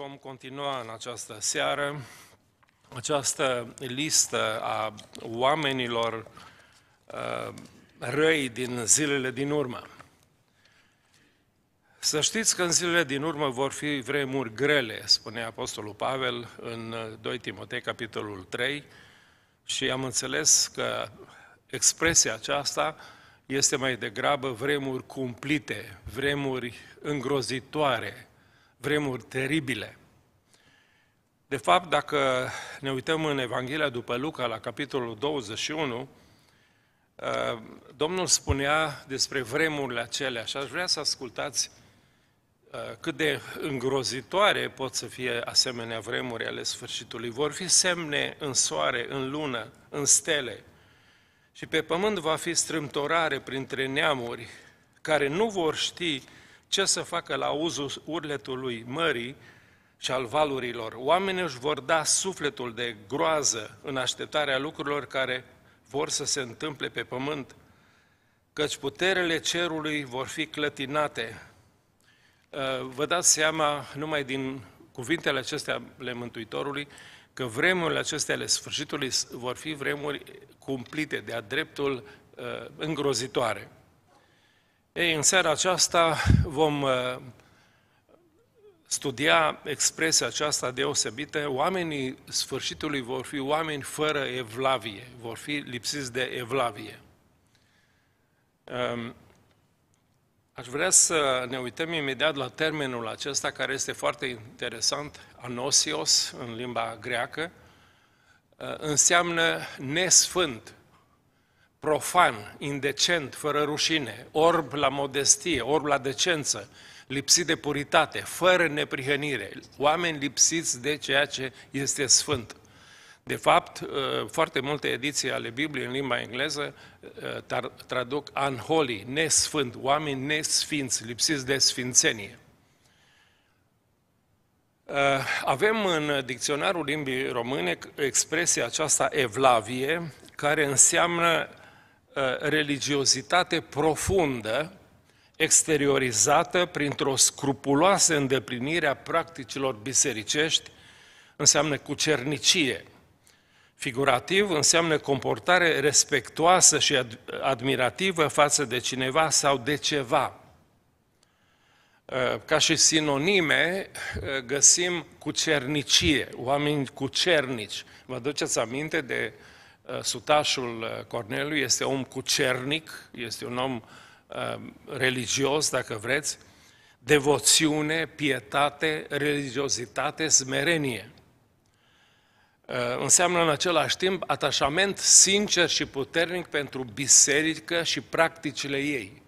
Vom continua în această seară această listă a oamenilor uh, răi din zilele din urmă. Să știți că în zilele din urmă vor fi vremuri grele, spune Apostolul Pavel în 2 Timotei, capitolul 3, și am înțeles că expresia aceasta este mai degrabă vremuri cumplite, vremuri îngrozitoare, vremuri teribile. De fapt, dacă ne uităm în Evanghelia după Luca, la capitolul 21, uh, Domnul spunea despre vremurile acelea și aș vrea să ascultați uh, cât de îngrozitoare pot să fie asemenea vremuri ale sfârșitului. Vor fi semne în soare, în lună, în stele și pe pământ va fi strâmtorare printre neamuri care nu vor ști ce să facă la uzul urletului mării și al valurilor. Oamenii își vor da sufletul de groază în așteptarea lucrurilor care vor să se întâmple pe pământ, căci puterele cerului vor fi clătinate. Uh, vă dați seama numai din cuvintele acestea ale Mântuitorului că vremurile acestea ale sfârșitului vor fi vremuri cumplite de-a dreptul uh, îngrozitoare. Ei, în seara aceasta vom uh, studia expresia aceasta deosebită, oamenii sfârșitului vor fi oameni fără evlavie, vor fi lipsiți de evlavie. Um, aș vrea să ne uităm imediat la termenul acesta, care este foarte interesant, anosios, în limba greacă, uh, înseamnă nesfânt, profan, indecent, fără rușine, orb la modestie, orb la decență, lipsit de puritate, fără neprihănire, oameni lipsiți de ceea ce este sfânt. De fapt, uh, foarte multe ediții ale Bibliei în limba engleză uh, traduc unholy, nesfânt, oameni nesfinți, lipsiți de sfințenie. Uh, avem în dicționarul limbii române expresia aceasta evlavie, care înseamnă religiozitate profundă, exteriorizată printr-o scrupuloasă îndeplinire a practicilor bisericești, înseamnă cucernicie. Figurativ înseamnă comportare respectoasă și admirativă față de cineva sau de ceva. Ca și sinonime găsim cucernicie, oameni cucernici. Vă duceți aminte de uh, sutașul uh, Corneliu, este om cucernic, este un om uh, Um, religios, dacă vreți, devoțiune, pietate, religiozitate, smerenie. Uh, înseamnă în același timp atașament sincer și puternic pentru biserică și practicile ei.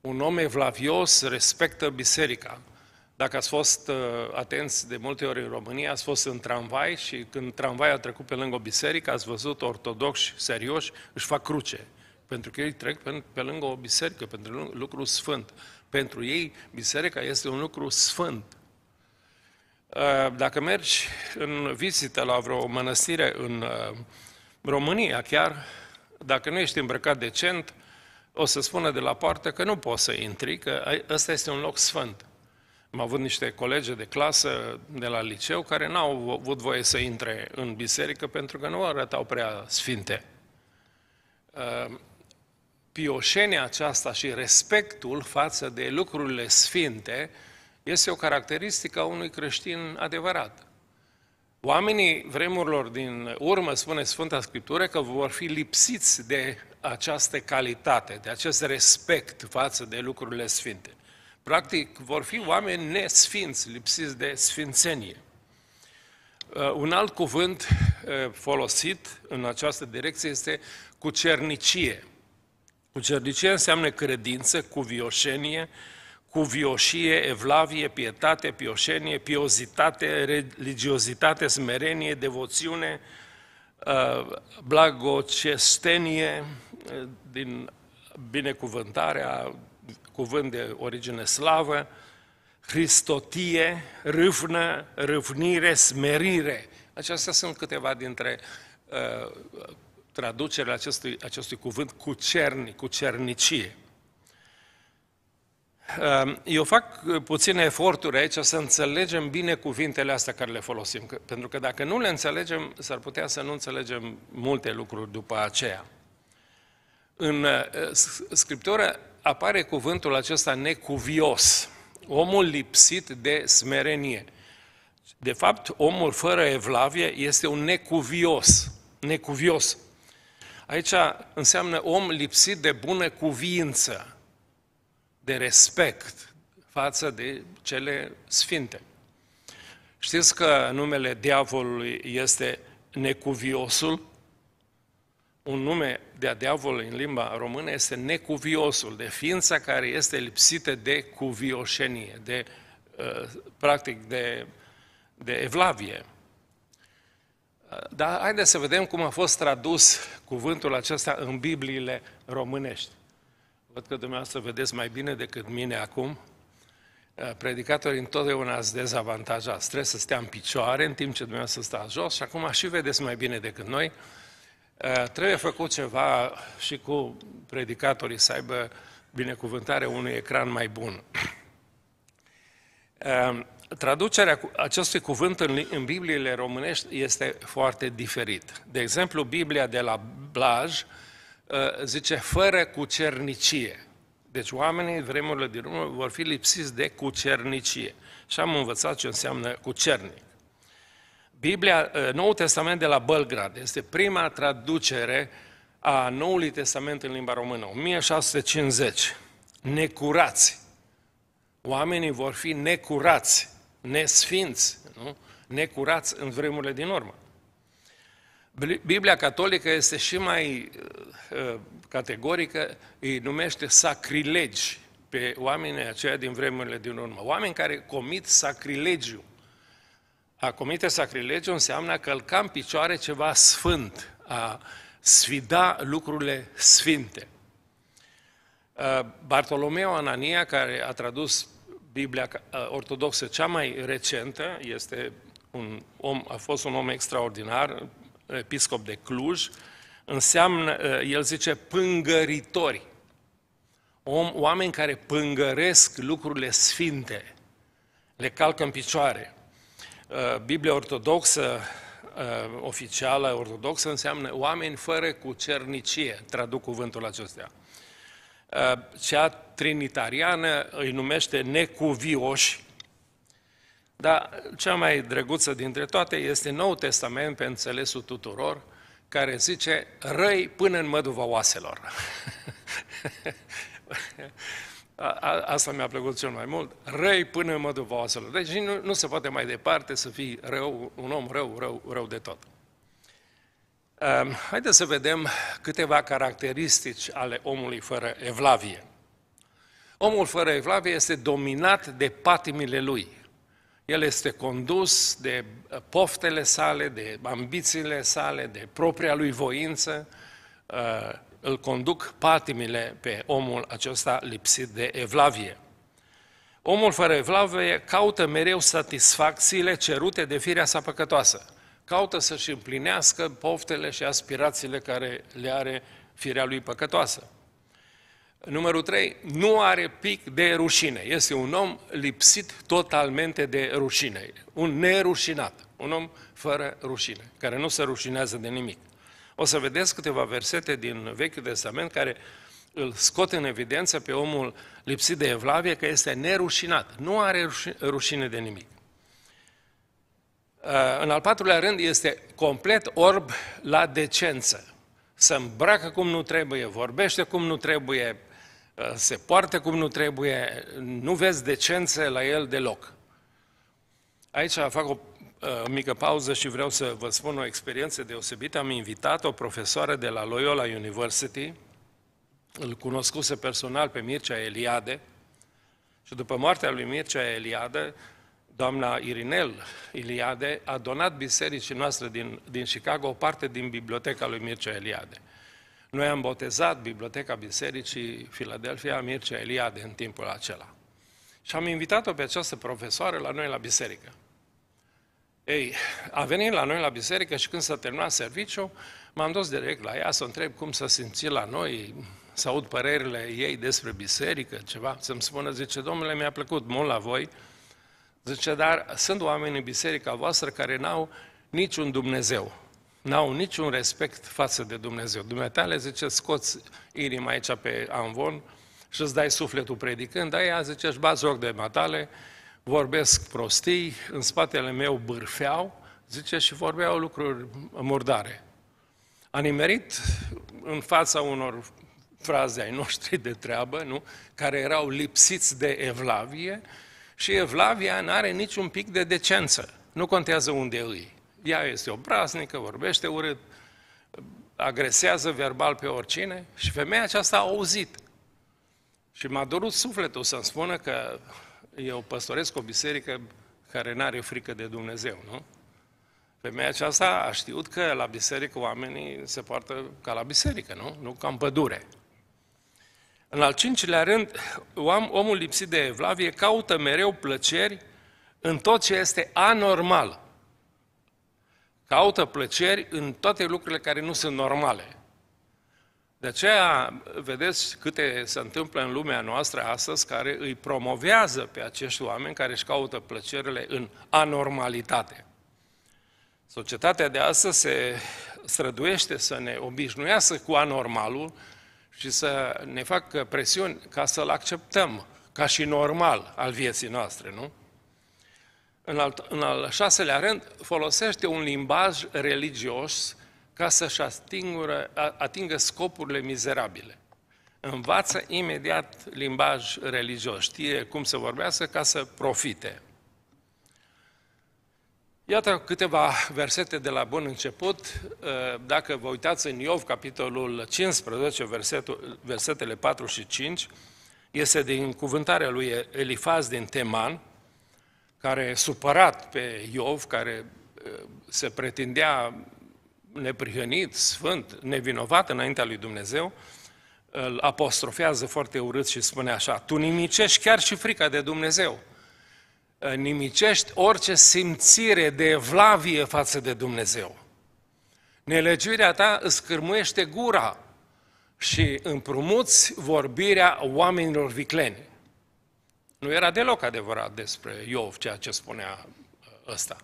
Un om evlavios respectă biserica. Dacă ați fost uh, atenți de multe ori în România, ați fost în tramvai și când tramvai a trecut pe lângă o biserică, ați văzut ortodoxi serioși, își fac cruce pentru că ei trec pe, pe lângă o biserică, pentru lucru sfânt. Pentru ei, biserica este un lucru sfânt. Uh, dacă mergi în vizită la vreo mănăstire în uh, România chiar, dacă nu ești îmbrăcat decent, o să spună de la poartă că nu poți să intri, că ăsta este un loc sfânt. Am avut niște colegi de clasă de la liceu care n-au avut voie să intre în biserică pentru că nu arătau prea sfinte. Uh, pioșenia aceasta și respectul față de lucrurile sfinte este o caracteristică a unui creștin adevărat. Oamenii vremurilor din urmă, spune Sfânta Scriptură, că vor fi lipsiți de această calitate, de acest respect față de lucrurile sfinte. Practic, vor fi oameni nesfinți, lipsiți de sfințenie. Uh, un alt cuvânt uh, folosit în această direcție este cucernicie. Cucernicie înseamnă credință, cuvioșenie, cuvioșie, evlavie, pietate, pioșenie, piozitate, religiozitate, smerenie, devoțiune, uh, blagocestenie, uh, din binecuvântarea, cuvânt de origine slavă, Hristotie, râvnă, râvnire, smerire. Acestea sunt câteva dintre uh, traducerea acestui, acestui cuvânt cu cerni, cu cernicie. Ehm, eu fac puține eforturi aici să înțelegem bine cuvintele astea care le folosim, pentru că dacă nu le înțelegem, s-ar putea să nu înțelegem multe lucruri după aceea. În uh, Scriptură apare cuvântul acesta necuvios, omul lipsit de smerenie. De fapt, omul fără evlavie este un necuvios, necuvios. Aici înseamnă om lipsit de bună cuviință, de respect față de cele sfinte. Știți că numele diavolului este necuviosul? Un nume de a diavolului în limba română este necuviosul, de ființa care este lipsită de cuvioșenie, de, uh, practic, de, de evlavie. Dar haideți să vedem cum a fost tradus cuvântul acesta în Bibliile românești. Văd că dumneavoastră vedeți mai bine decât mine acum. Uh, predicatorii întotdeauna ați dezavantajat. Trebuie să stea în picioare în timp ce dumneavoastră stă jos și acum și vedeți mai bine decât noi. Uh, trebuie făcut ceva și cu predicatorii să aibă binecuvântarea unui ecran mai bun. Uh, traducerea acestui cuvânt în, în Bibliile românești este foarte diferit. De exemplu, Biblia de la Blaj uh, zice fără cucernicie. Deci oamenii, vremurile din urmă, vor fi lipsiți de cucernicie. Și am învățat ce înseamnă cucernic. Biblia, uh, Noul Testament de la Belgrad este prima traducere a Noului Testament în limba română, 1650. Necurați. Oamenii vor fi necurați nesfinți, nu? necurați în vremurile din urmă. Biblia catolică este și mai uh, uh, categorică, îi numește sacrilegi pe oamenii aceia din vremurile din urmă. Oameni care comit sacrilegiu. A comite sacrilegiu înseamnă a călca în picioare ceva sfânt, a sfida lucrurile sfinte. Uh, Bartolomeu Anania, care a tradus Biblia uh, ortodoxă cea mai recentă, este un om, a fost un om extraordinar, episcop de Cluj, înseamnă, uh, el zice, pângăritori. Om, oameni care pângăresc lucrurile sfinte, le calcă în picioare. Uh, Biblia ortodoxă, oficială ortodoxă, înseamnă oameni fără cucernicie, traduc cuvântul acesta. Uh, cea trinitariană îi numește necuvioși, dar cea mai drăguță dintre toate este Nou Testament pe înțelesul tuturor, care zice răi până în măduva oaselor. Asta mi-a plăcut cel mai mult. Răi până în măduva oaselor. Deci nu, nu se poate mai departe să fii rău, un om rău, rău, rău de tot. Ehm, haideți să vedem câteva caracteristici ale omului fără evlavie. Omul fără evlavie este dominat de patimile lui. El este condus de poftele sale, de ambițiile sale, de propria lui voință. Ehm, îl conduc patimile pe omul acesta lipsit de evlavie. Omul fără evlavie caută mereu satisfacțiile cerute de firea sa păcătoasă caută să-și împlinească poftele și aspirațiile care le are firea lui păcătoasă. Numărul 3, nu are pic de rușine. Este un om lipsit totalmente de rușine, un nerușinat, un om fără rușine, care nu se rușinează de nimic. O să vedeți câteva versete din Vechiul Testament care îl scot în evidență pe omul lipsit de evlavie că este nerușinat, nu are rușine de nimic. Uh, în al patrulea rând, este complet orb la decență. Se îmbracă cum nu trebuie, vorbește cum nu trebuie, uh, se poartă cum nu trebuie, nu vezi decență la el deloc. Aici fac o uh, mică pauză și vreau să vă spun o experiență deosebită. Am invitat o profesoară de la Loyola University, îl cunoscuse personal pe Mircea Eliade, și după moartea lui Mircea Eliade, doamna Irinel Iliade a donat bisericii noastre din, din Chicago o parte din biblioteca lui Mircea Eliade. Noi am botezat biblioteca bisericii Philadelphia Mircea Eliade în timpul acela. Și am invitat-o pe această profesoară la noi la biserică. Ei, a venit la noi la biserică și când s-a terminat serviciu, m-am dus direct la ea să întreb cum să simți la noi, să aud părerile ei despre biserică, ceva, să-mi spună, zice, domnule, mi-a plăcut mult la voi, zice, dar sunt oameni în biserica voastră care n-au niciun Dumnezeu, n-au niciun respect față de Dumnezeu. Dumneatale, zice, scoți inima aici pe anvon și îți dai sufletul predicând, dar ea, zice, își bați joc de matale, vorbesc prostii, în spatele meu bârfeau, zice, și vorbeau lucruri murdare. A nimerit în fața unor fraze ai noștri de treabă, nu? care erau lipsiți de evlavie și evlavia nu are niciun pic de decență. Nu contează unde îi. Ea este obraznică, vorbește urât, agresează verbal pe oricine și femeia aceasta a auzit. Și m-a dorut sufletul să-mi spună că eu păstoresc o biserică care nu are frică de Dumnezeu, nu? Femeia aceasta a știut că la biserică oamenii se poartă ca la biserică, nu? Nu ca în pădure. În al cincilea rând, omul lipsit de evlavie caută mereu plăceri în tot ce este anormal. Caută plăceri în toate lucrurile care nu sunt normale. De aceea, vedeți câte se întâmplă în lumea noastră astăzi care îi promovează pe acești oameni care își caută plăcerile în anormalitate. Societatea de astăzi se străduiește să ne obișnuiască cu anormalul și să ne facă presiuni ca să-l acceptăm ca și normal al vieții noastre, nu? În al, în al șaselea rând, folosește un limbaj religios ca să-și atingă, atingă scopurile mizerabile. Învață imediat limbaj religios, știe cum să vorbească ca să profite. Iată câteva versete de la bun început. Ă, dacă vă uitați în Iov, capitolul 15, versetul, versetele 4 și 5, este din cuvântarea lui Elifaz din Teman, care supărat pe Iov, care ă, se pretindea neprihănit, sfânt, nevinovat înaintea lui Dumnezeu, îl apostrofează foarte urât și spune așa, tu nimicești chiar și frica de Dumnezeu nimicești orice simțire de evlavie față de Dumnezeu. Nelegiuirea ta îți cârmuiește gura și împrumuți vorbirea oamenilor vicleni. Nu era deloc adevărat despre Iov ceea ce spunea uh, ăsta.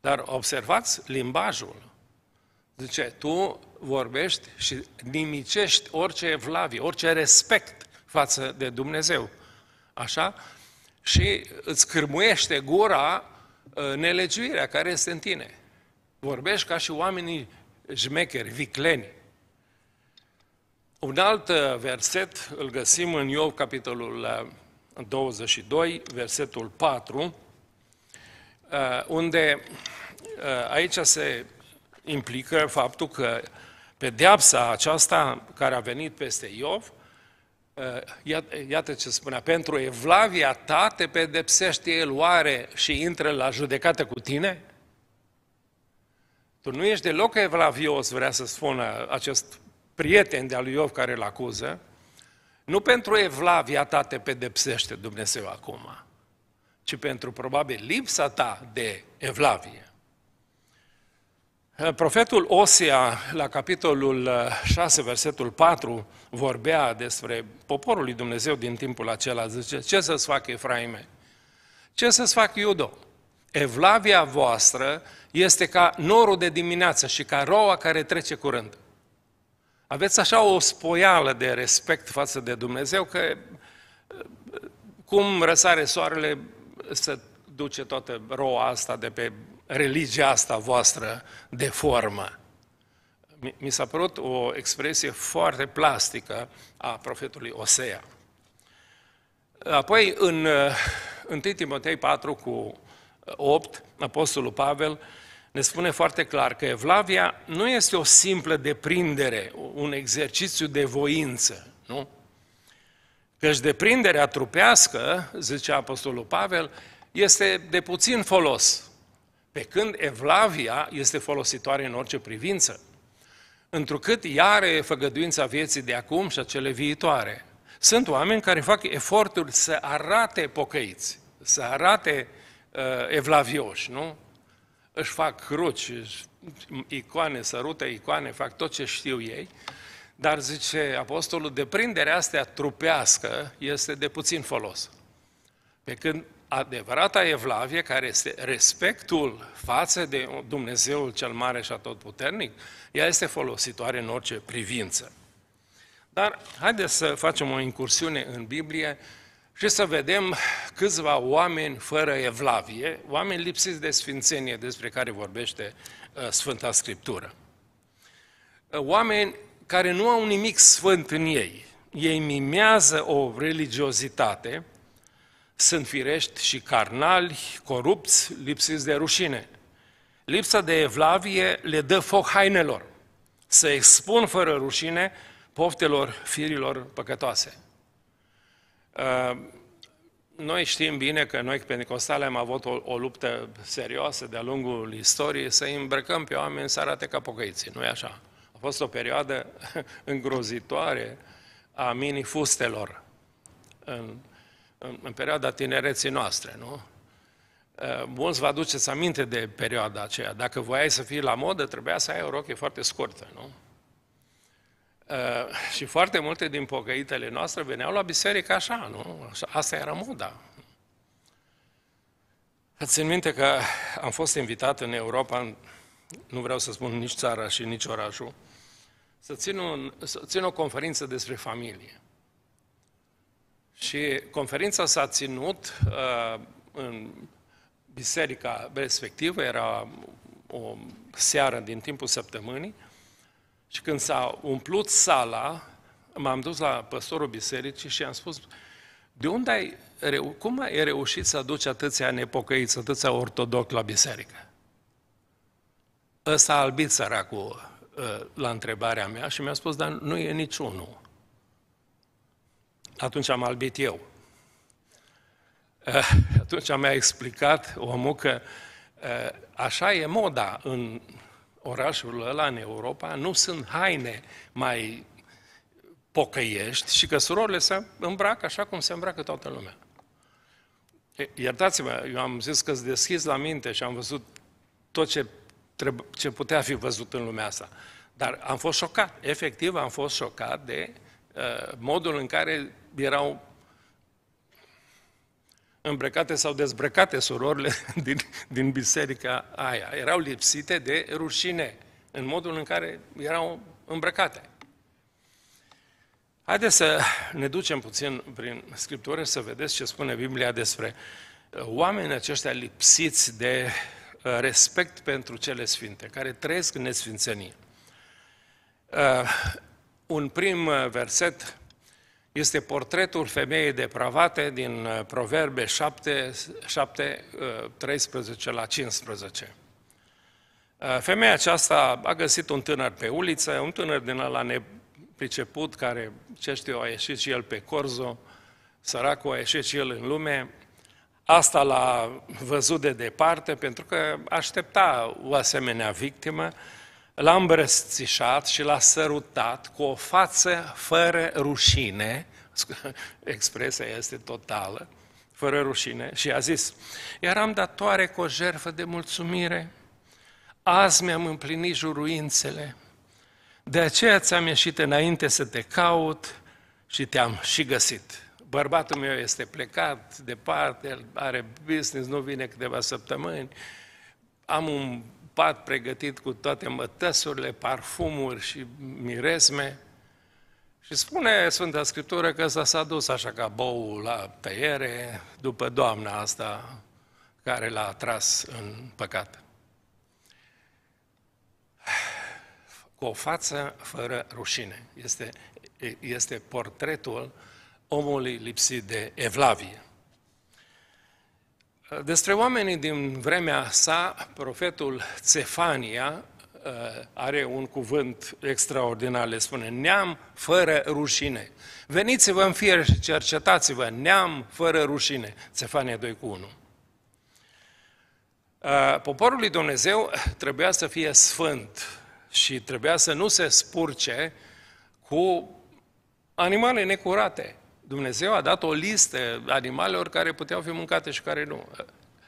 Dar observați limbajul. Zice, tu vorbești și nimicești orice evlavie, orice respect față de Dumnezeu. Așa? și îți cârmuiește gura ă, nelegiuirea care este în tine. Vorbești ca și oamenii jmecheri, vicleni. Un alt ă, verset îl găsim în Iov, capitolul 22, ă, versetul 4, unde aici se implică faptul că pedeapsa aceasta care a venit peste Iov Uh, iată, iată ce spunea, pentru evlavia ta te pedepsește el oare și intră la judecată cu tine? Tu nu ești deloc evlavios, vrea să spună acest prieten de-al lui Iov care îl acuză, nu pentru evlavia ta te pedepsește Dumnezeu acum, ci pentru probabil lipsa ta de evlavie. Profetul Osea, la capitolul 6, versetul 4, vorbea despre poporul lui Dumnezeu din timpul acela. Zice, ce să-ți fac Efraime? Ce să-ți fac Iudo? Evlavia voastră este ca norul de dimineață și ca roa care trece curând. Aveți așa o spoială de respect față de Dumnezeu că cum răsare soarele să duce toată roa asta de pe religia asta voastră de formă. Mi s-a părut o expresie foarte plastică a profetului Osea. Apoi, în 1 Timotei 4 cu 8, Apostolul Pavel ne spune foarte clar că Evlavia nu este o simplă deprindere, un exercițiu de voință, nu? Căci deprinderea trupească, zice Apostolul Pavel, este de puțin folos. Pe când evlavia este folositoare în orice privință, întrucât ea are făgăduința vieții de acum și a cele viitoare. Sunt oameni care fac eforturi să arate pocăiți, să arate uh, evlavioși, nu? Își fac cruci, icoane, sărute icoane, fac tot ce știu ei, Dar, zice apostolul, deprinderea astea trupească este de puțin folos. Pe când adevărata evlavie, care este respectul față de Dumnezeul cel mare și atotputernic, ea este folositoare în orice privință. Dar haideți să facem o incursiune în Biblie și să vedem câțiva oameni fără evlavie, oameni lipsiți de sfințenie despre care vorbește uh, Sfânta Scriptură. Uh, oameni care nu au nimic sfânt în ei. Ei mimează o religiozitate, sunt firești și carnali, corupți, lipsiți de rușine. Lipsa de evlavie le dă foc hainelor, să expun fără rușine poftelor firilor păcătoase. Uh, noi știm bine că noi, pentecostale, am avut o, o luptă serioasă de-a lungul istoriei să îi îmbrăcăm pe oameni să arate ca pocăiții, nu-i așa? A fost o perioadă îngrozitoare a mini-fustelor în, în, în perioada tinereții noastre, nu? Uh, mulți vă aduceți aminte de perioada aceea. Dacă voiai să fii la modă, trebuia să ai o rochie foarte scurtă, nu? Uh, și foarte multe din pocăitele noastre veneau la biserică așa, nu? Asta era moda. Țin minte că am fost invitat în Europa, nu vreau să spun nici țara și nici orașul, să țin, un, să țin o conferință despre familie. Și conferința s-a ținut uh, în biserica respectivă, era o seară din timpul săptămânii, și când s-a umplut sala, m-am dus la păstorul bisericii și am spus, de unde ai, reu- cum ai reușit să aduci atâția nepocăiți, atâția ortodoxi la biserică? Ăsta a albit săracul ă, la întrebarea mea și mi-a spus, dar nu e niciunul. Atunci am albit eu. Ă, atunci mi-a explicat omul că ă, așa e moda în orașul ăla în Europa, nu sunt haine mai pocăiești și că surorile se îmbracă așa cum se îmbracă toată lumea. Iertați-mă, eu am zis că-ți deschis la minte și am văzut tot ce, trebu- ce putea fi văzut în lumea asta. Dar am fost șocat, efectiv am fost șocat de uh, modul în care erau îmbrăcate sau dezbrăcate surorile din, din biserica aia. Erau lipsite de rușine în modul în care erau îmbrăcate. Haideți să ne ducem puțin prin Scriptură să vedeți ce spune Biblia despre uh, oamenii aceștia lipsiți de uh, respect pentru cele sfinte, care trăiesc în nesfințenie. Uh, un prim verset este portretul femeii depravate din uh, Proverbe 7, 7 13 la 15. Uh, femeia aceasta a găsit un tânăr pe uliță, un tânăr din ăla nepriceput, care, ce știu, a ieșit și el pe corzo, săracul a ieșit și el în lume, Asta l-a văzut de departe pentru că aștepta o asemenea victimă, l-a îmbrățișat și l-a sărutat cu o față fără rușine, expresia este totală, fără rușine, și a zis, eram datoare cu o jertfă de mulțumire, azi mi-am împlinit juruințele, de aceea ți-am ieșit înainte să te caut și te-am și găsit. Bărbatul meu este plecat departe, el are business, nu vine câteva săptămâni, am un pat pregătit cu toate mătăsurile, parfumuri și miresme. Și spune Sfânta Scriptură că ăsta s-a dus așa ca bou la tăiere după doamna asta care l-a tras în păcat. Cu o față fără rușine. Este, este portretul omului lipsit de evlavie. Despre oamenii din vremea sa, profetul Cefania uh, are un cuvânt extraordinar, le spune, neam fără rușine. Veniți-vă în fier și cercetați-vă, neam fără rușine. Cefania 2 cu 1. Uh, poporul lui Dumnezeu trebuia să fie sfânt și trebuia să nu se spurce cu animale necurate. Dumnezeu a dat o listă animalelor care puteau fi mâncate și care nu.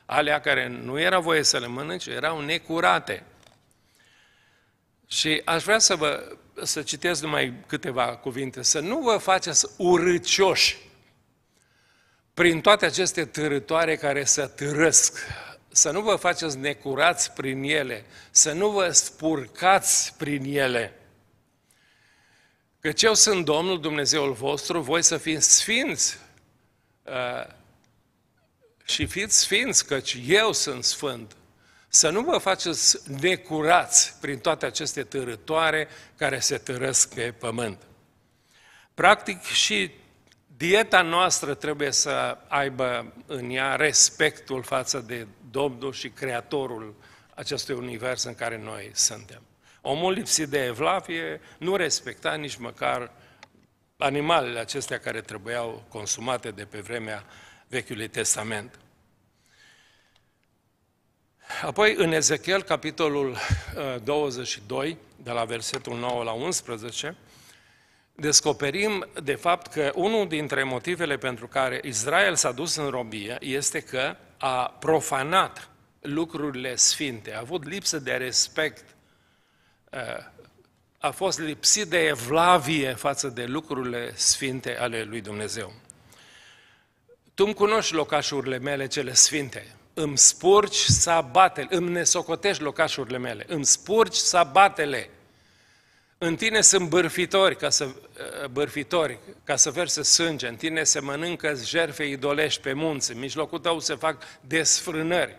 Alea care nu era voie să le mănânce erau necurate. Și aș vrea să vă să citesc numai câteva cuvinte. Să nu vă faceți urâcioși prin toate aceste târătoare care se târăsc. Să nu vă faceți necurați prin ele, să nu vă spurcați prin ele. Căci eu sunt Domnul Dumnezeul vostru, voi să fiți sfinți uh, și fiți sfinți, căci eu sunt sfânt. Să nu vă faceți necurați prin toate aceste târătoare care se târăsc pe pământ. Practic și dieta noastră trebuie să aibă în ea respectul față de Domnul și Creatorul acestui univers în care noi suntem. Omul lipsit de evlavie nu respecta nici măcar animalele acestea care trebuiau consumate de pe vremea Vechiului Testament. Apoi, în Ezechiel, capitolul 22, uh, de la versetul 9 la 11, descoperim, de fapt, că unul dintre motivele pentru care Israel s-a dus în robie este că a profanat lucrurile sfinte, a avut lipsă de respect, uh, a fost lipsit de evlavie față de lucrurile sfinte ale lui Dumnezeu. Tu îmi cunoști locașurile mele cele sfinte, îmi spurci sabatele, îmi nesocotești locașurile mele, îmi spurci sabatele. În tine sunt bârfitori ca să, uh, bârfitori, ca să verse sânge, în tine se mănâncă jerfe idolești pe munți, în mijlocul tău se fac desfrânări.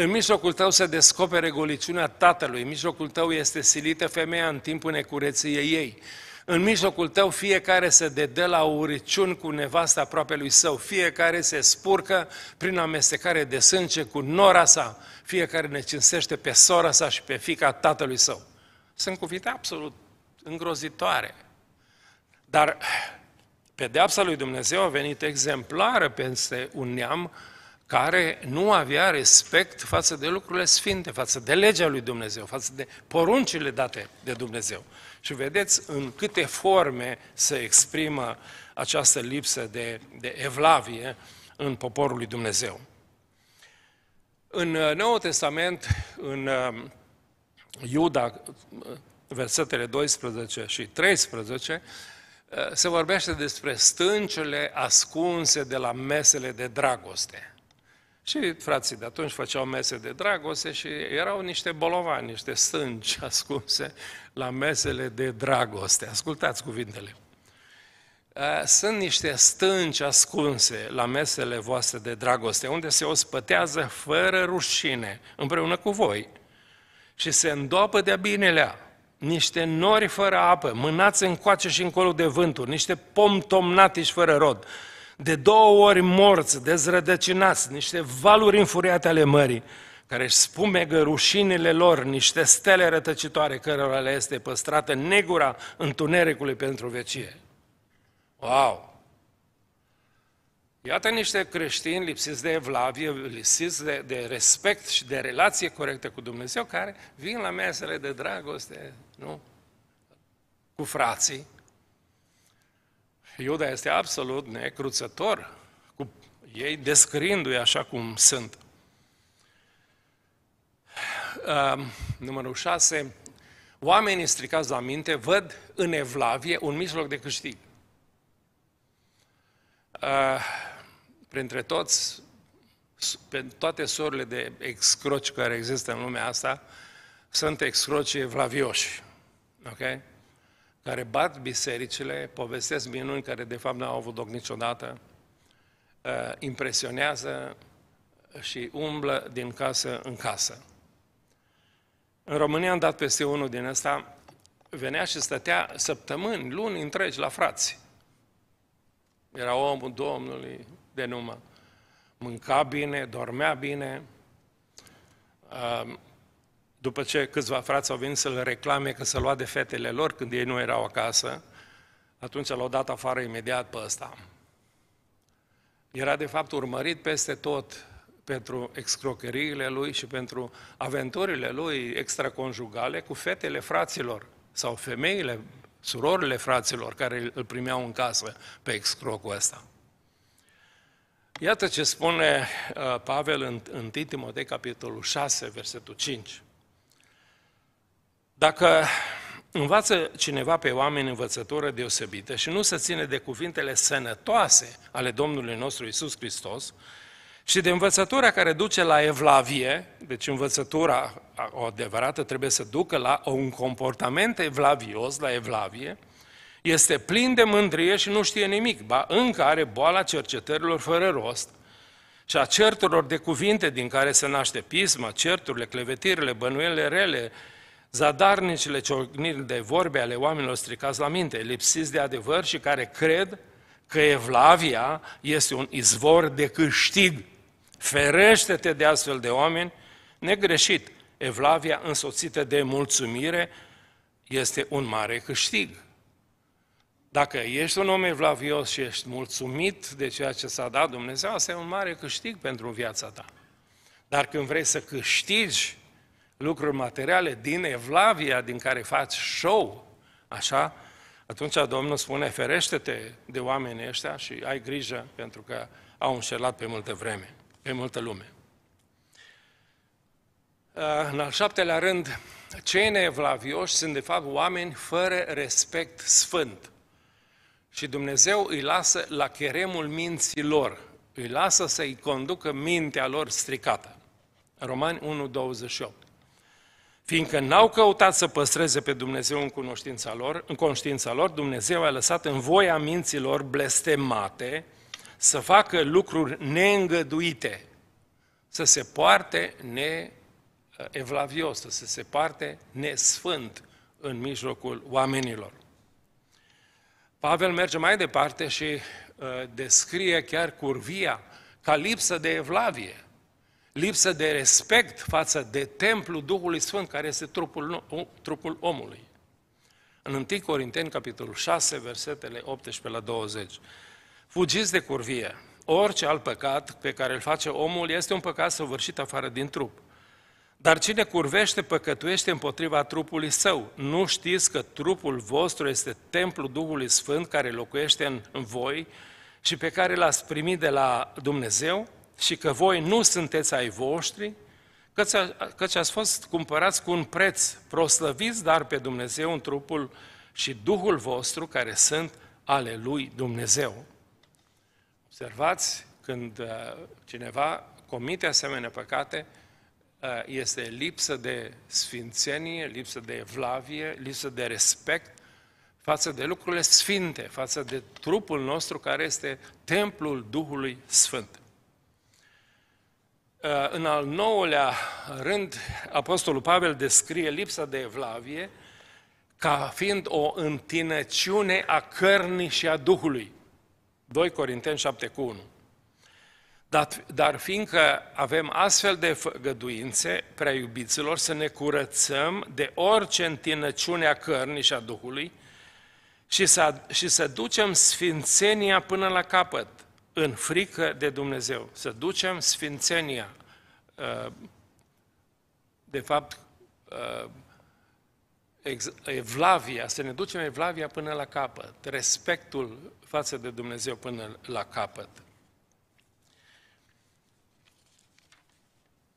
În mijlocul tău se descopere goliciunea tatălui, în mijlocul tău este silită femeia în timpul necureției ei. În mijlocul tău fiecare se dedă la uriciuni cu nevasta aproape lui său, fiecare se spurcă prin amestecare de sânge cu nora sa, fiecare ne cinsește pe sora sa și pe fica tatălui său. Sunt cuvinte absolut îngrozitoare. Dar pedeapsa lui Dumnezeu a venit exemplară peste un neam care nu avea respect față de lucrurile sfinte, față de legea lui Dumnezeu, față de poruncile date de Dumnezeu. Și vedeți în câte forme se exprimă această lipsă de, de evlavie în poporul lui Dumnezeu. În uh, Noul Testament, în uh, Iuda, versetele 12 și 13, uh, se vorbește despre stâncele ascunse de la mesele de dragoste. Și frații de atunci făceau mese de dragoste și erau niște bolovani, niște stânci ascunse la mesele de dragoste. Ascultați cuvintele. Sunt niște stânci ascunse la mesele voastre de dragoste, unde se ospătează fără rușine, împreună cu voi, și se îndopă de-a binelea, niște nori fără apă, mânați încoace și încolo de vânturi, niște pom tomnatici fără rod, de două ori morți, dezrădăcinați, niște valuri înfuriate ale mării, care își spumegă rușinile lor, niște stele rătăcitoare cărora le este păstrată negura întunericului pentru vecie. Wow! Iată niște creștini lipsiți de evlavie, lipsiți de, de respect și de relație corectă cu Dumnezeu, care vin la mesele de dragoste, nu? Cu frații, Iuda este absolut necruțător cu ei, descriindu-i așa cum sunt. Uh, numărul 6. Oamenii stricați la minte văd în evlavie un mijloc de câștig. Uh, printre toți, pe toate sorurile de excroci care există în lumea asta, sunt excroci evlavioși. Okay? Care bat bisericile, povestesc minuni care de fapt n-au avut loc niciodată, uh, impresionează și umblă din casă în casă. În România am dat peste unul din ăsta, venea și stătea săptămâni, luni întregi la frați. Era omul Domnului de numă. Mânca bine, dormea bine, uh, după ce câțiva frați au venit să-l reclame că să lua de fetele lor când ei nu erau acasă, atunci l-au dat afară imediat pe ăsta. Era de fapt urmărit peste tot pentru excrocheriile lui și pentru aventurile lui extraconjugale cu fetele fraților sau femeile, surorile fraților care îl primeau în casă pe excrocul ăsta. Iată ce spune uh, Pavel în 1 Timotei, capitolul 6, versetul 5. Dacă învață cineva pe oameni învățătură deosebită și nu se ține de cuvintele sănătoase ale Domnului nostru Isus Hristos și de învățătura care duce la evlavie, deci învățătura o adevărată trebuie să ducă la un comportament evlavios, la evlavie, este plin de mândrie și nu știe nimic, ba încă are boala cercetărilor fără rost și a certurilor de cuvinte din care se naște pisma, certurile, clevetirile, bănuielile rele, zadarnicile ciocniri de vorbe ale oamenilor stricați la minte, lipsiți de adevăr și care cred că Evlavia este un izvor de câștig. Ferește-te de astfel de oameni, negreșit. Evlavia însoțită de mulțumire este un mare câștig. Dacă ești un om evlavios și ești mulțumit de ceea ce s-a dat Dumnezeu, asta e un mare câștig pentru viața ta. Dar când vrei să câștigi lucruri materiale din evlavia din care faci show, așa, atunci Domnul spune, ferește-te de oamenii ăștia și ai grijă pentru că au înșelat pe multă vreme, pe multă lume. În al șaptelea rând, cei neevlavioși sunt de fapt oameni fără respect sfânt. Și Dumnezeu îi lasă la cheremul minții lor, îi lasă să-i conducă mintea lor stricată. Romani 1,28 Fiindcă n-au căutat să păstreze pe Dumnezeu în cunoștința lor, în conștiința lor, Dumnezeu a lăsat în voia minților blestemate să facă lucruri neîngăduite, să se poarte neevlavios, să se poarte nesfânt în mijlocul oamenilor. Pavel merge mai departe și uh, descrie chiar curvia ca lipsă de evlavie, lipsă de respect față de templul Duhului Sfânt, care este trupul, trupul omului. În 1 Corinteni, capitolul 6, versetele 18 la 20. Fugiți de curvie. Orice alt păcat pe care îl face omul este un păcat săvârșit afară din trup. Dar cine curvește, păcătuiește împotriva trupului său. Nu știți că trupul vostru este templul Duhului Sfânt care locuiește în, în voi și pe care l-ați primit de la Dumnezeu și că voi nu sunteți ai voștri, căci, căci ați fost cumpărați cu un preț, proslăviți dar pe Dumnezeu în trupul și Duhul vostru care sunt ale lui Dumnezeu. Observați, când uh, cineva comite asemenea păcate, Uh, este lipsă de sfințenie, lipsă de evlavie, lipsă de respect față de lucrurile sfinte, față de trupul nostru care este templul Duhului Sfânt. Uh, în al nouălea rând, Apostolul Pavel descrie lipsa de evlavie ca fiind o întinăciune a cărnii și a Duhului. 2 Corinteni 7 cu 1. Dar, dar fiindcă avem astfel de făgăduințe, prea iubiților, să ne curățăm de orice întinăciune a cărnii și a Duhului și să, și să ducem sfințenia până la capăt, în frică de Dumnezeu. Să ducem sfințenia. Uh, de fapt, uh, evlavia, să ne ducem evlavia până la capăt, respectul față de Dumnezeu până la capăt.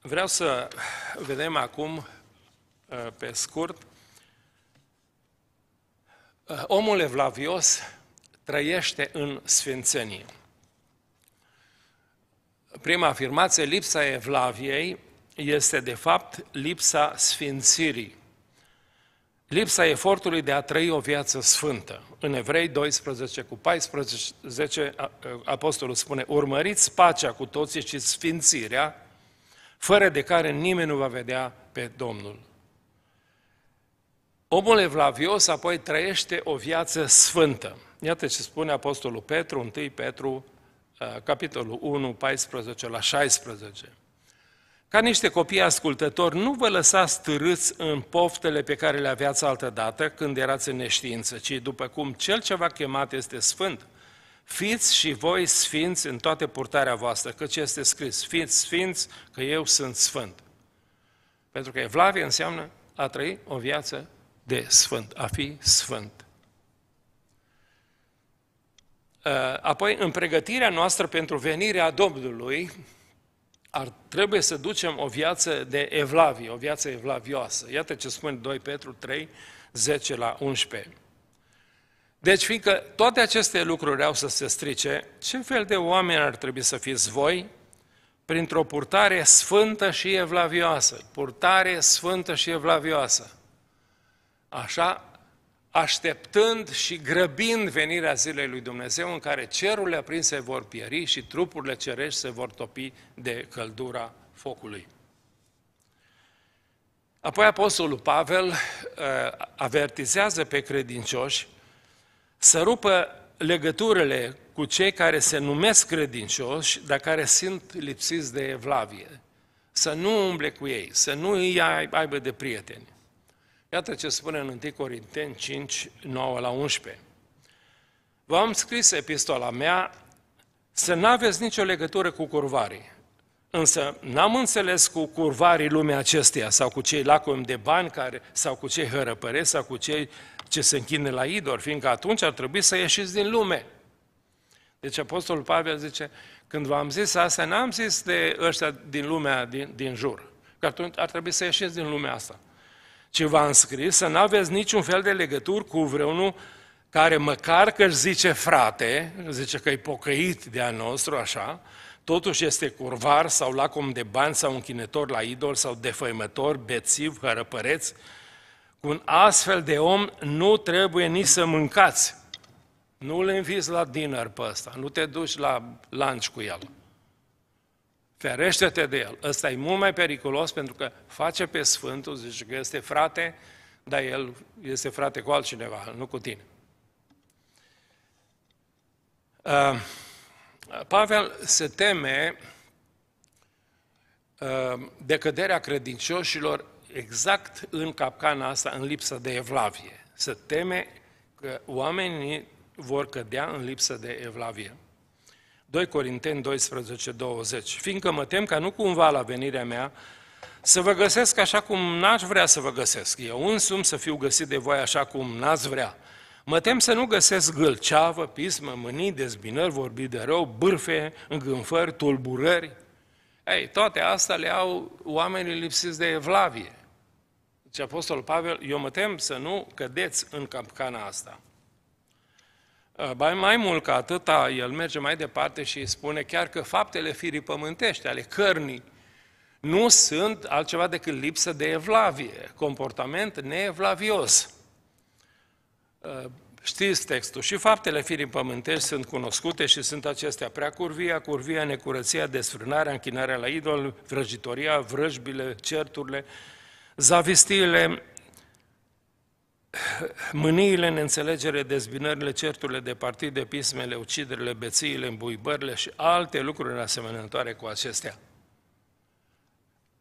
Vreau să vedem acum, uh, pe scurt, uh, omul evlavios trăiește în sfințenie. Prima afirmație, lipsa evlaviei este de fapt lipsa sfințirii. Lipsa efortului de a trăi o viață sfântă. În Evrei 12 cu 14, apostolul spune, urmăriți pacea cu toții și sfințirea, fără de care nimeni nu va vedea pe Domnul. Omul evlavios apoi trăiește o viață sfântă. Iată ce spune Apostolul Petru, 1 Petru, uh, capitolul 1, 14 la 16. Ca niște copii ascultători, nu vă lăsați târâți în poftele pe care le aveați altădată când erați în neștiință, ci după cum cel ce v-a chemat este sfânt, Fiți și voi sfinți în toate purtarea voastră, căci este scris, fiți sfinți că eu sunt sfânt. Pentru că evlavie înseamnă a trăi o viață de sfânt, a fi sfânt. Uh, apoi, în pregătirea noastră pentru venirea Domnului, ar trebuie să ducem o viață de evlavie, o viață evlavioasă. Iată ce spune 2 Petru 3, 10 la 11. Deci, fiindcă toate aceste lucruri au să se strice, ce fel de oameni ar trebui să fiți voi? Printr-o purtare sfântă și evlavioasă. Purtare sfântă și evlavioasă. Așa, așteptând și grăbind venirea zilei lui Dumnezeu în care cerurile aprinse vor pieri și trupurile cerești se vor topi de căldura focului. Apoi Apostolul Pavel uh, avertizează pe credincioși să rupă legăturile cu cei care se numesc credincioși, dar care sunt lipsiți de evlavie. Să nu umble cu ei, să nu îi aibă de prieteni. Iată ce spune în 1 Corinteni 5, 9 la 11. V-am scris epistola mea să nu aveți nicio legătură cu curvarii. Însă n-am înțeles cu curvarii lumea acesteia sau cu cei lacomi de bani care, sau cu cei hărăpăreți sau cu cei ce se închine la idol, fiindcă atunci ar trebui să ieșiți din lume. Deci Apostolul Pavel zice, când v-am zis asta, n-am zis de ăștia din lumea din, din jur, că atunci ar trebui să ieșiți din lumea asta. Ci v-am scris să nu aveți niciun fel de legături cu vreunul care măcar că își zice frate, zice că e pocăit de a nostru, așa, totuși este curvar sau lacom de bani sau închinător la idol sau defăimător, bețiv, hărăpăreț, cu un astfel de om nu trebuie nici să mâncați. Nu îl inviți la dinner pe ăsta, nu te duci la lunch cu el. Ferește-te de el. Ăsta e mult mai periculos pentru că face pe Sfântul, zice că este frate, dar el este frate cu altcineva, nu cu tine. Uh, Pavel se teme uh, de căderea credincioșilor exact în capcana asta, în lipsă de evlavie. Se teme că oamenii vor cădea în lipsă de evlavie. 2 Corinteni 12, 20. Fiindcă mă tem ca nu cumva la venirea mea să vă găsesc așa cum n-aș vrea să vă găsesc. Eu însumi să fiu găsit de voi așa cum n-ați vrea. Mă tem să nu găsesc gâlceavă, pismă, mânii, dezbinări, vorbi de rău, bârfe, îngânfări, tulburări. Ei, toate astea le au oamenii lipsiți de evlavie. Deci Apostolul Pavel, eu mă tem să nu cădeți în capcana asta. Ba mai mult ca atâta, el merge mai departe și spune chiar că faptele firii pământești, ale cărnii, nu sunt altceva decât lipsă de evlavie, comportament neevlavios. Știți textul. Și faptele firii pământești sunt cunoscute și sunt acestea. Prea curvia, curvia, necurăția, desfrânarea, închinarea la idol, vrăjitoria, vrăjbile, certurile, zavistiile, mâniile, neînțelegere, dezbinările, certurile de partide, pismele, uciderile, bețiile, îmbuibările și alte lucruri asemănătoare cu acestea.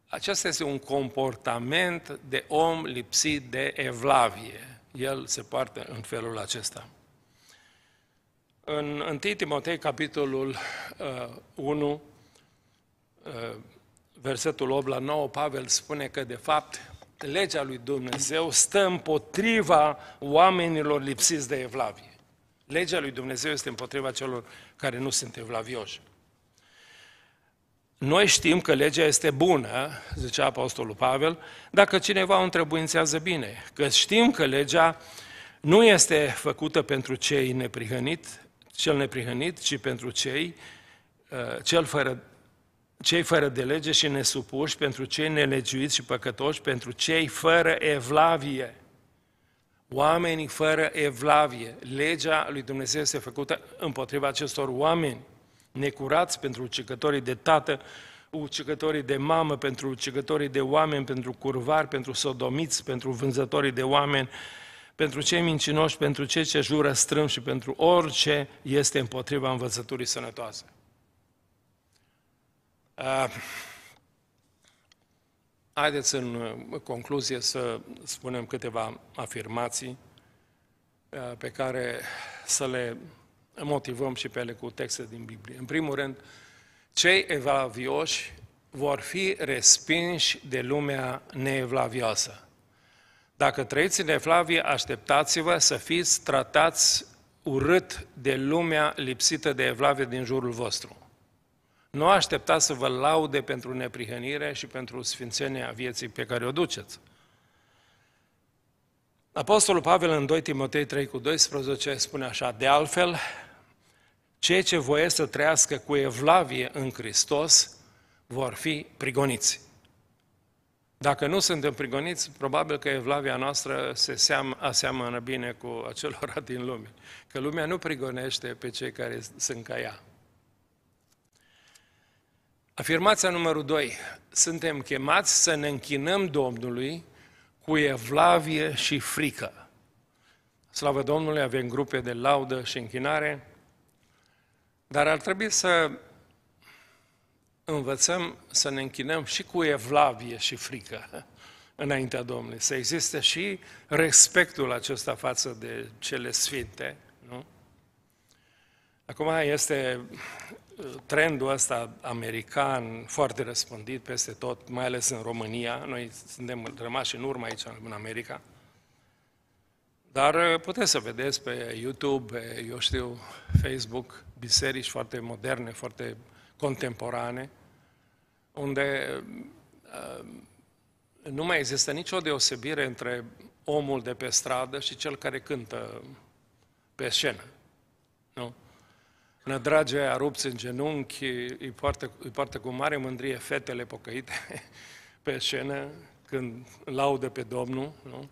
Acesta este un comportament de om lipsit de evlavie. El se poartă în felul acesta. În 1 Timotei, capitolul uh, 1, uh, versetul 8 la 9, Pavel spune că, de fapt, legea lui Dumnezeu stă împotriva oamenilor lipsiți de evlavie. Legea lui Dumnezeu este împotriva celor care nu sunt evlavioși. Noi știm că legea este bună, zicea Apostolul Pavel, dacă cineva o întrebuințează bine. Că știm că legea nu este făcută pentru cei neprihănit, cel neprihănit, ci pentru cei, uh, cel fără cei fără de lege și nesupuși, pentru cei nelegiuiți și păcătoși, pentru cei fără evlavie. Oamenii fără evlavie. Legea lui Dumnezeu este făcută împotriva acestor oameni necurați pentru ucicătorii de tată, ucicătorii de mamă, pentru ucicătorii de oameni, pentru curvari, pentru sodomiți, pentru vânzătorii de oameni, pentru cei mincinoși, pentru cei ce jură strâm și pentru orice este împotriva învățăturii sănătoase. Uh, haideți în uh, concluzie să spunem câteva afirmații uh, pe care să le motivăm și pe ele cu texte din Biblie. În primul rând, cei evlavioși vor fi respinși de lumea neevlavioasă. Dacă trăiți în evlavie, așteptați-vă să fiți tratați urât de lumea lipsită de evlavie din jurul vostru. Nu așteptați să vă laude pentru neprihănire și pentru sfințenia vieții pe care o duceți. Apostolul Pavel în 2 Timotei 3 cu 12 spune așa, de altfel, cei ce voiesc să trăiască cu evlavie în Hristos vor fi prigoniți. Dacă nu suntem prigoniți, probabil că evlavia noastră se seam, aseamănă bine cu acelora din lume. Că lumea nu prigonește pe cei care sunt ca ea. Afirmația numărul 2. Suntem chemați să ne închinăm Domnului cu evlavie și frică. Slavă Domnului, avem grupe de laudă și închinare, dar ar trebui să învățăm să ne închinăm și cu evlavie și frică înaintea Domnului, să existe și respectul acesta față de cele sfinte, nu? Acum este uh, trendul ăsta american foarte răspândit peste tot, mai ales în România. Noi suntem rămași în urmă aici, în America. Dar uh, puteți să vedeți pe YouTube, pe, eu știu, Facebook, biserici foarte moderne, foarte contemporane, unde uh, nu mai există nicio deosebire între omul de pe stradă și cel care cântă pe scenă. Nu? Nădragea rupți în genunchi, îi poartă, îi poartă cu mare mândrie fetele pocăite pe scenă când laudă pe Domnul. Nu?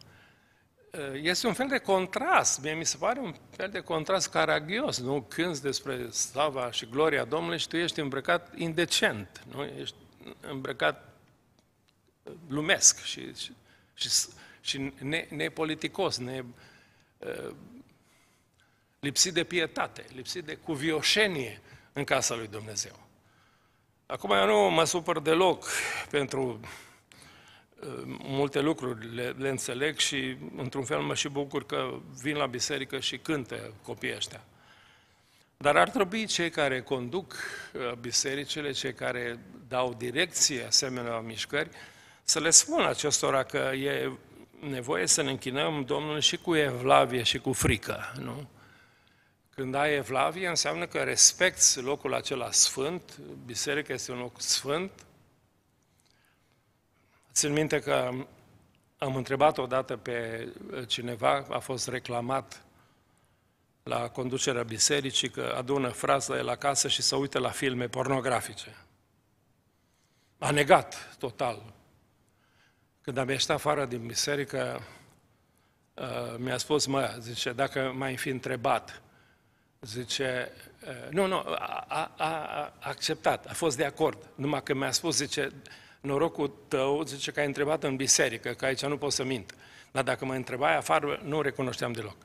Este un fel de contrast, mie mi se pare un fel de contrast caragios, nu? Când despre slava și gloria Domnului și tu ești îmbrăcat indecent, nu? Ești îmbrăcat lumesc și, și, și, și ne, nepoliticos, ne, uh, lipsit de pietate, lipsit de cuvioșenie în casa lui Dumnezeu. Acum eu nu mă supăr deloc pentru uh, multe lucruri, le, le înțeleg și într-un fel mă și bucur că vin la biserică și cântă copiii ăștia. Dar ar trebui cei care conduc uh, bisericile, cei care dau direcție asemenea mișcări, să le spun acestora că e nevoie să ne închinăm Domnului și cu evlavie și cu frică, nu? Când ai evlavie, înseamnă că respecti locul acela sfânt, biserica este un loc sfânt. Țin minte că am întrebat odată pe cineva, a fost reclamat la conducerea bisericii că adună frați la el acasă și să uite la filme pornografice. A negat total. Când am ieșit afară din biserică, uh, mi-a spus, mă, zice, dacă m-ai fi întrebat, zice, uh, nu, nu, a, a, a acceptat, a fost de acord, numai că mi-a spus, zice, norocul tău, zice că ai întrebat în biserică, că aici nu pot să mint, dar dacă mă întrebai afară, nu recunoșteam deloc.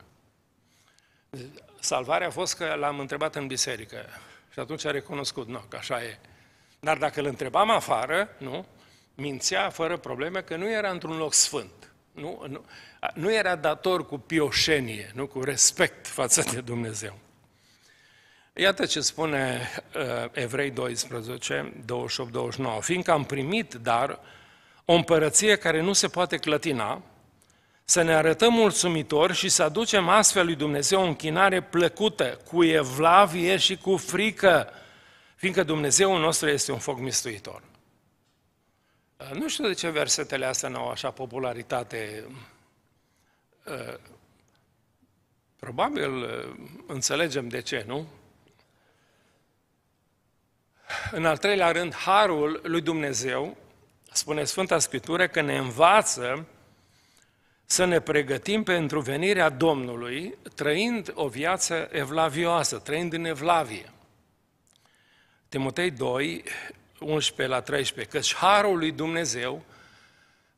Salvarea a fost că l-am întrebat în biserică și atunci a recunoscut, nu, că așa e. Dar dacă îl întrebam afară, nu, mințea fără probleme că nu era într-un loc sfânt. Nu, nu, nu era dator cu pioșenie, nu cu respect față de Dumnezeu. Iată ce spune uh, Evrei 12, 28-29. Fiindcă am primit, dar, o împărăție care nu se poate clătina, să ne arătăm mulțumitori și să aducem astfel lui Dumnezeu o închinare plăcută, cu evlavie și cu frică, fiindcă Dumnezeul nostru este un foc mistuitor. Nu știu de ce versetele astea nu au așa popularitate. Probabil înțelegem de ce, nu? În al treilea rând, harul lui Dumnezeu, spune Sfânta Scriptură, că ne învață să ne pregătim pentru venirea Domnului, trăind o viață evlavioasă, trăind în evlavie. Timotei 2, 11 la 13, căci harul lui Dumnezeu,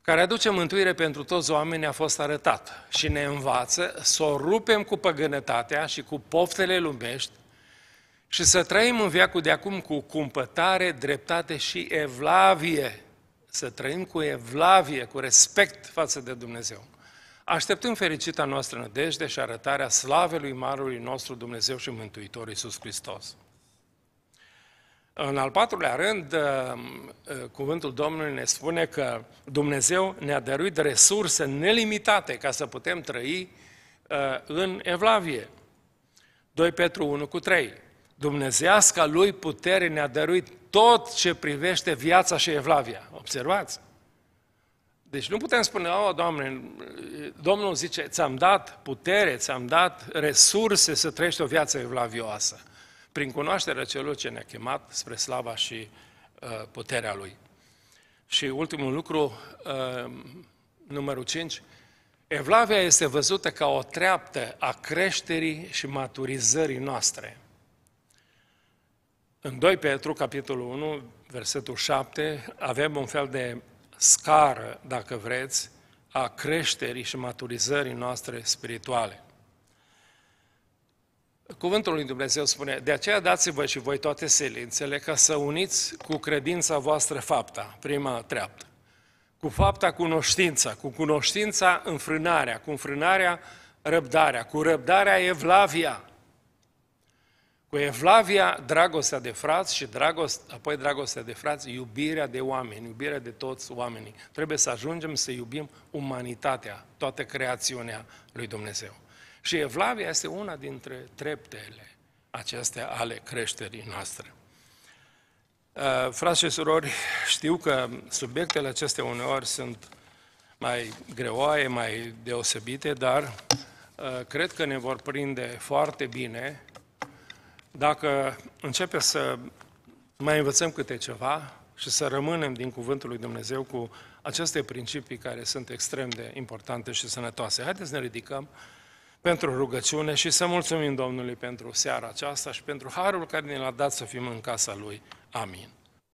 care aduce mântuire pentru toți oamenii, a fost arătat și ne învață să o rupem cu păgânătatea și cu poftele lumești și să trăim în viacul de acum cu cumpătare, dreptate și evlavie. Să trăim cu evlavie, cu respect față de Dumnezeu. Așteptăm fericita noastră nădejde și arătarea slavelui Marului nostru Dumnezeu și Mântuitor Iisus Hristos. În al patrulea rând, uh, uh, cuvântul Domnului ne spune că Dumnezeu ne-a dăruit resurse nelimitate ca să putem trăi uh, în Evlavie. 2 Petru 1 cu 3. Dumnezeasca lui putere ne-a dăruit tot ce privește viața și evlavia. Observați? Deci nu putem spune, oh, Doamne, Domnul zice, ți-am dat putere, ți-am dat resurse să trăiești o viață evlavioasă, prin cunoașterea celor ce ne-a chemat spre slava și uh, puterea Lui. Și ultimul lucru, uh, numărul 5, Evlavia este văzută ca o treaptă a creșterii și maturizării noastre. În 2 Petru, capitolul 1, versetul 7, avem un fel de scară, dacă vreți, a creșterii și maturizării noastre spirituale. Cuvântul lui Dumnezeu spune, de aceea dați-vă și voi toate selințele ca să uniți cu credința voastră fapta, prima treaptă. Cu fapta cunoștința, cu cunoștința înfrânarea, cu înfrânarea răbdarea, cu răbdarea evlavia, cu Evlavia, dragostea de frați și dragost, apoi dragostea de frați, iubirea de oameni, iubirea de toți oamenii. Trebuie să ajungem să iubim umanitatea, toată creațiunea lui Dumnezeu. Și Evlavia este una dintre treptele acestea ale creșterii noastre. Uh, frați și surori, știu că subiectele acestea uneori sunt mai greoaie, mai deosebite, dar uh, cred că ne vor prinde foarte bine dacă începem să mai învățăm câte ceva și să rămânem din Cuvântul lui Dumnezeu cu aceste principii care sunt extrem de importante și sănătoase. Haideți să ne ridicăm pentru rugăciune și să mulțumim Domnului pentru seara aceasta și pentru harul care ne l-a dat să fim în casa Lui. Amin.